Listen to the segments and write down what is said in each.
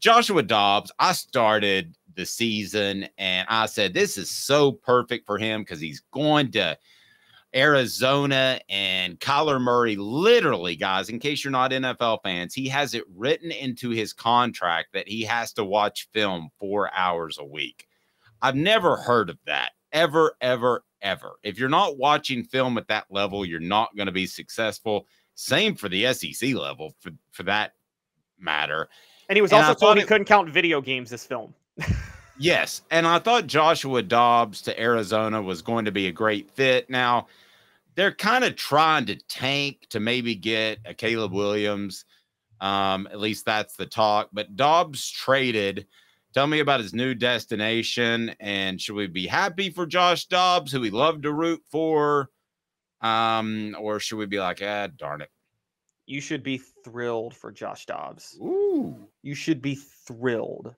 Joshua Dobbs, I started the season and I said, this is so perfect for him because he's going to Arizona and Kyler Murray. Literally, guys, in case you're not NFL fans, he has it written into his contract that he has to watch film four hours a week. I've never heard of that ever, ever, ever. If you're not watching film at that level, you're not going to be successful. Same for the SEC level, for, for that matter. And he was and also told he it, couldn't count video games this film. yes. And I thought Joshua Dobbs to Arizona was going to be a great fit. Now, they're kind of trying to tank to maybe get a Caleb Williams. Um, at least that's the talk. But Dobbs traded Tell me about his new destination. And should we be happy for Josh Dobbs, who we love to root for? Um, or should we be like, ah, darn it? You should be thrilled for Josh Dobbs. Ooh. You should be thrilled.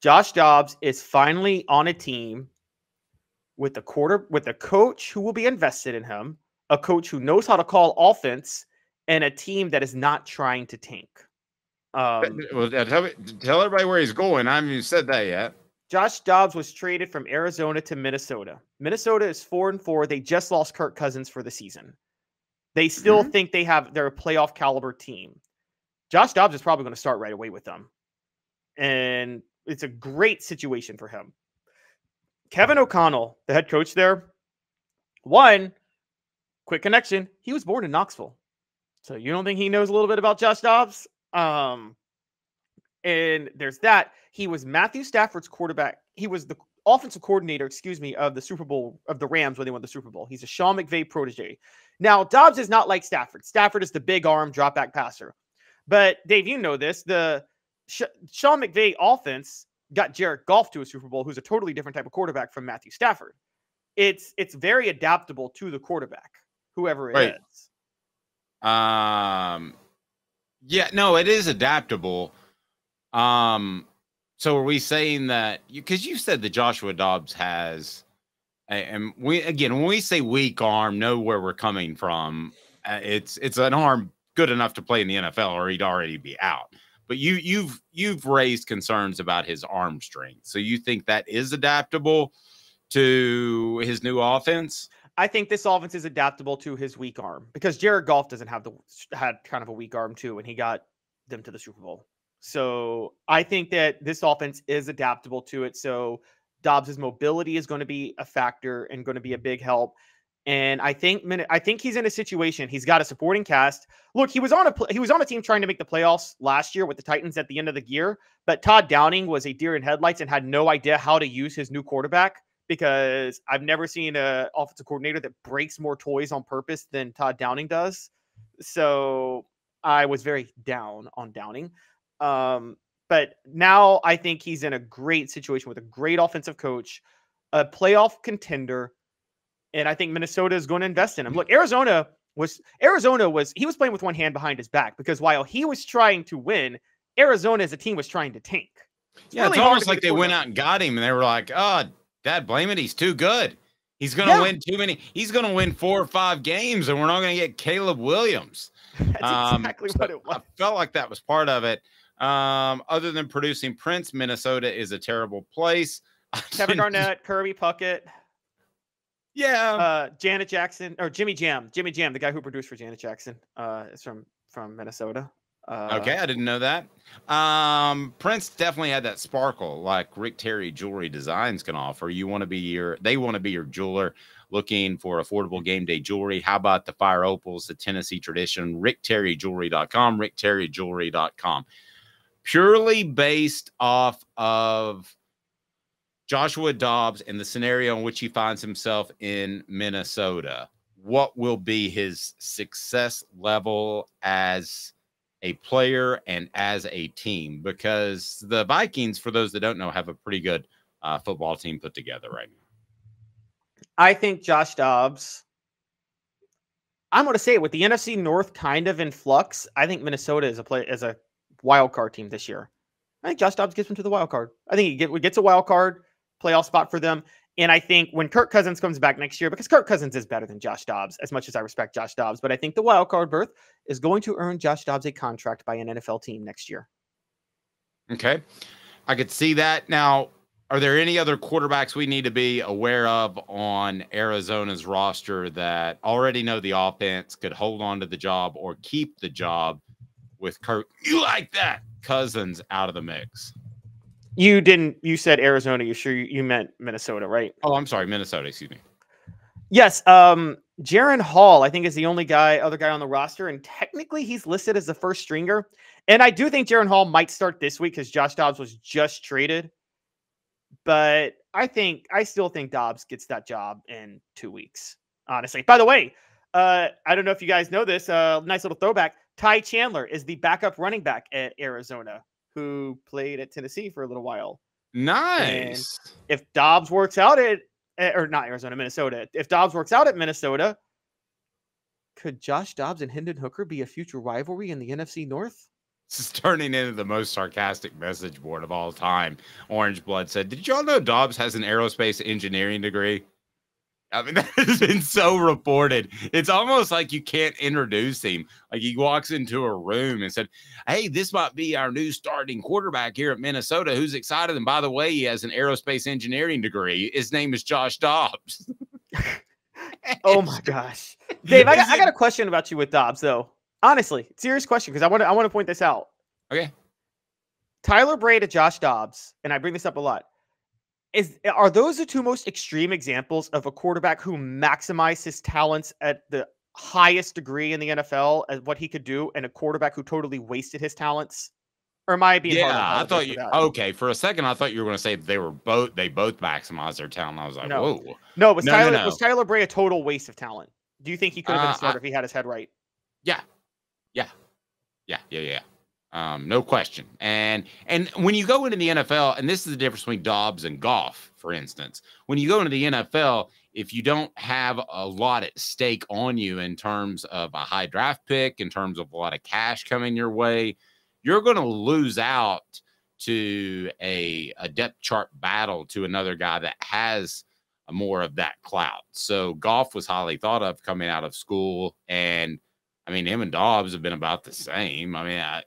Josh Dobbs is finally on a team with a quarter with a coach who will be invested in him, a coach who knows how to call offense, and a team that is not trying to tank. Um, well, tell, tell everybody where he's going. I haven't even said that yet. Josh Dobbs was traded from Arizona to Minnesota. Minnesota is four and four. They just lost Kirk Cousins for the season. They still mm-hmm. think they have they're a playoff caliber team. Josh Dobbs is probably going to start right away with them. And it's a great situation for him. Kevin O'Connell, the head coach there, one quick connection. He was born in Knoxville. So you don't think he knows a little bit about Josh Dobbs? Um, and there's that. He was Matthew Stafford's quarterback. He was the offensive coordinator, excuse me, of the Super Bowl of the Rams when they won the Super Bowl. He's a Sean McVay protege. Now, Dobbs is not like Stafford. Stafford is the big arm drop back passer. But Dave, you know this. The Sh- Sean McVay offense got Jared Goff to a Super Bowl, who's a totally different type of quarterback from Matthew Stafford. It's it's very adaptable to the quarterback, whoever it right. is. Um, yeah, no, it is adaptable. Um, so are we saying that because you, you, said that Joshua Dobbs has, and we again when we say weak arm, know where we're coming from. Uh, it's it's an arm good enough to play in the NFL, or he'd already be out. But you you've you've raised concerns about his arm strength. So you think that is adaptable to his new offense? I think this offense is adaptable to his weak arm because Jared Goff doesn't have the had kind of a weak arm too, and he got them to the Super Bowl. So I think that this offense is adaptable to it. So Dobbs's mobility is going to be a factor and going to be a big help. And I think I think he's in a situation. He's got a supporting cast. Look, he was on a he was on a team trying to make the playoffs last year with the Titans at the end of the year. But Todd Downing was a deer in headlights and had no idea how to use his new quarterback because I've never seen an offensive coordinator that breaks more toys on purpose than Todd Downing does. So I was very down on Downing. Um, but now I think he's in a great situation with a great offensive coach, a playoff contender, and I think Minnesota is going to invest in him. Look, Arizona was Arizona was he was playing with one hand behind his back because while he was trying to win, Arizona as a team was trying to tank. It's yeah, really it's almost like they went out and got him, and they were like, "Oh, Dad, blame it. He's too good. He's going to yeah. win too many. He's going to win four or five games, and we're not going to get Caleb Williams. That's um, exactly what it was. I felt like that was part of it. Um, other than producing Prince, Minnesota is a terrible place. Kevin Garnett, Kirby Puckett. Yeah. Uh, Janet Jackson or Jimmy Jam. Jimmy Jam, the guy who produced for Janet Jackson, uh, is from from Minnesota. Uh, okay, I didn't know that. Um, Prince definitely had that sparkle like Rick Terry Jewelry Designs can offer. You want to be your, they want to be your jeweler looking for affordable game day jewelry. How about the Fire Opals, the Tennessee tradition? RickTerryJewelry.com, RickTerryJewelry.com. Purely based off of Joshua Dobbs and the scenario in which he finds himself in Minnesota. What will be his success level as a player and as a team because the Vikings, for those that don't know, have a pretty good uh, football team put together right now. I think Josh Dobbs. I'm going to say it with the NFC North kind of in flux. I think Minnesota is a play as a wild card team this year. I think Josh Dobbs gets them to the wild card. I think he get, gets a wild card playoff spot for them. And I think when Kirk Cousins comes back next year, because Kirk Cousins is better than Josh Dobbs, as much as I respect Josh Dobbs, but I think the wild card berth is going to earn Josh Dobbs a contract by an NFL team next year. Okay. I could see that. Now, are there any other quarterbacks we need to be aware of on Arizona's roster that already know the offense, could hold on to the job or keep the job with Kirk? You like that? Cousins out of the mix. You didn't. You said Arizona. You sure you meant Minnesota, right? Oh, I'm sorry, Minnesota. Excuse me. Yes. Um, Jaren Hall, I think, is the only guy, other guy on the roster, and technically he's listed as the first stringer. And I do think Jaren Hall might start this week because Josh Dobbs was just traded. But I think I still think Dobbs gets that job in two weeks. Honestly. By the way, uh, I don't know if you guys know this. Uh, nice little throwback. Ty Chandler is the backup running back at Arizona, who played at Tennessee for a little while. Nice. And if Dobbs works out at eh, or not Arizona, Minnesota, if Dobbs works out at Minnesota, could Josh Dobbs and Hendon Hooker be a future rivalry in the NFC North? This is turning into the most sarcastic message board of all time. Orange Blood said, Did y'all know Dobbs has an aerospace engineering degree? I mean, that has been so reported. It's almost like you can't introduce him. Like he walks into a room and said, Hey, this might be our new starting quarterback here at Minnesota. Who's excited? And by the way, he has an aerospace engineering degree. His name is Josh Dobbs. oh my gosh. Dave, I got, I got a question about you with Dobbs, though. Honestly, serious question because I want to I want to point this out. Okay. Tyler Bray to Josh Dobbs, and I bring this up a lot. Is are those the two most extreme examples of a quarterback who maximized his talents at the highest degree in the NFL as what he could do, and a quarterback who totally wasted his talents? Or am I being? Yeah, I thought you. Okay, for a second, I thought you were going to say they were both. They both maximized their talent. I was like, no. whoa. No, was No, Tyler no, was Tyler Bray a total waste of talent? Do you think he could have been Uh, a starter if he had his head right? Yeah, yeah, yeah, yeah, yeah. Um, no question. And and when you go into the NFL, and this is the difference between Dobbs and Goff, for instance. When you go into the NFL, if you don't have a lot at stake on you in terms of a high draft pick, in terms of a lot of cash coming your way, you're going to lose out to a, a depth chart battle to another guy that has more of that clout. So Goff was highly thought of coming out of school, and I mean him and Dobbs have been about the same. I mean, I,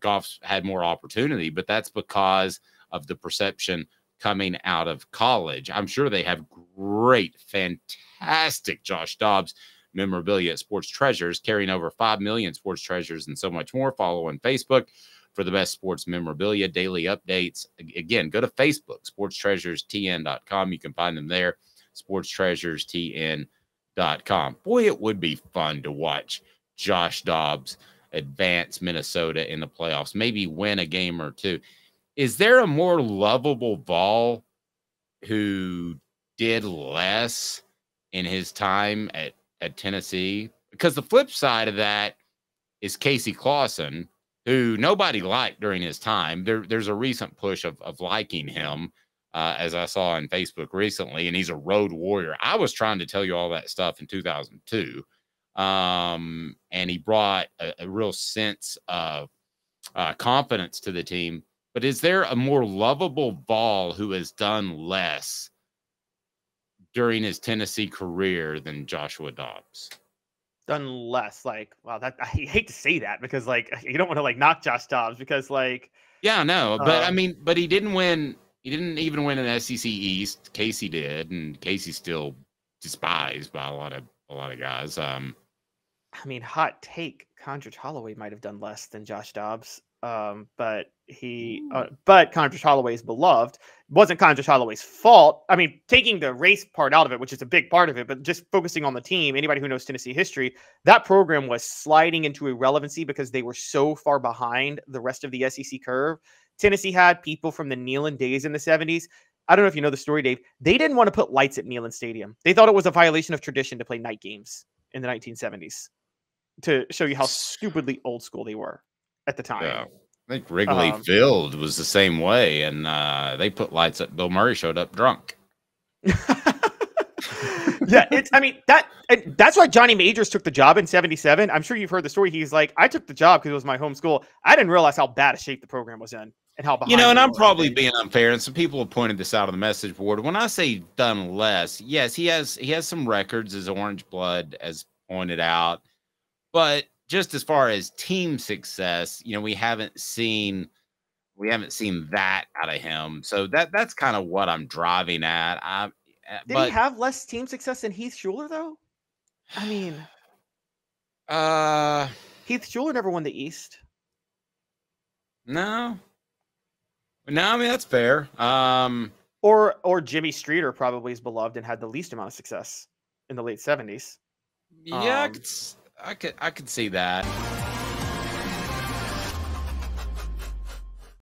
Goff's had more opportunity, but that's because of the perception coming out of college. I'm sure they have great, fantastic Josh Dobbs memorabilia at Sports Treasures, carrying over 5 million sports treasures and so much more. Follow on Facebook for the best sports memorabilia, daily updates. Again, go to Facebook, sportstreasuresTN.com. You can find them there, sportstreasuresTN.com. Boy, it would be fun to watch Josh Dobbs advance Minnesota in the playoffs, maybe win a game or two. Is there a more lovable Vol who did less in his time at, at Tennessee? Because the flip side of that is Casey Clausen, who nobody liked during his time. There, there's a recent push of, of liking him, uh, as I saw on Facebook recently, and he's a road warrior. I was trying to tell you all that stuff in 2002. Um, and he brought a, a real sense of uh, confidence to the team. But is there a more lovable Vol who has done less during his Tennessee career than Joshua Dobbs? Done less, like wow. That I hate to say that because like you don't want to like knock Josh Dobbs because like Yeah, no, but I Um, mean, but he didn't win. He didn't even win an SEC East. Casey did, and Casey's still despised by a lot of a lot of guys. Um, I mean, hot take. Condredge Holloway might have done less than Josh Dobbs. Um, but he, uh, but Condredge Holloway is beloved. wasn't Condredge Holloway's fault. I mean, taking the race part out of it, which is a big part of it, but just focusing on the team. Anybody who knows Tennessee history, that program was sliding into irrelevancy because they were so far behind the rest of the SEC curve. Tennessee had people from the Neyland days in the 70s. I don't know if you know the story, Dave. They didn't want to put lights at Neyland Stadium. They thought it was a violation of tradition to play night games in the 1970s to show you how stupidly old school they were at the time. yeah, I think Wrigley Um, Field was the same way, and uh, they put lights up. Bill Murray showed up drunk. yeah, it's. I mean that. And that's why Johnny Majors took the job in '77. I'm sure you've heard the story. He's like, I took the job because it was my home school. I didn't realize how bad a shape the program was in and how behind. You know, and I'm probably being unfair, and some people have pointed this out on the message board. When I say done less, yes, he has he has some records as Orange Blood, as pointed out, but just as far as team success, you know, we haven't seen we haven't seen that out of him. So that that's kind of what I'm driving at. I, eh, Did but, he have less team success than Heath Shuler though? I mean, uh, Heath Shuler never won the East. No, no, I mean that's fair. Um, or or Jimmy Streater probably is beloved and had the least amount of success in the late seventies. Yeah, um, I could, I could see that.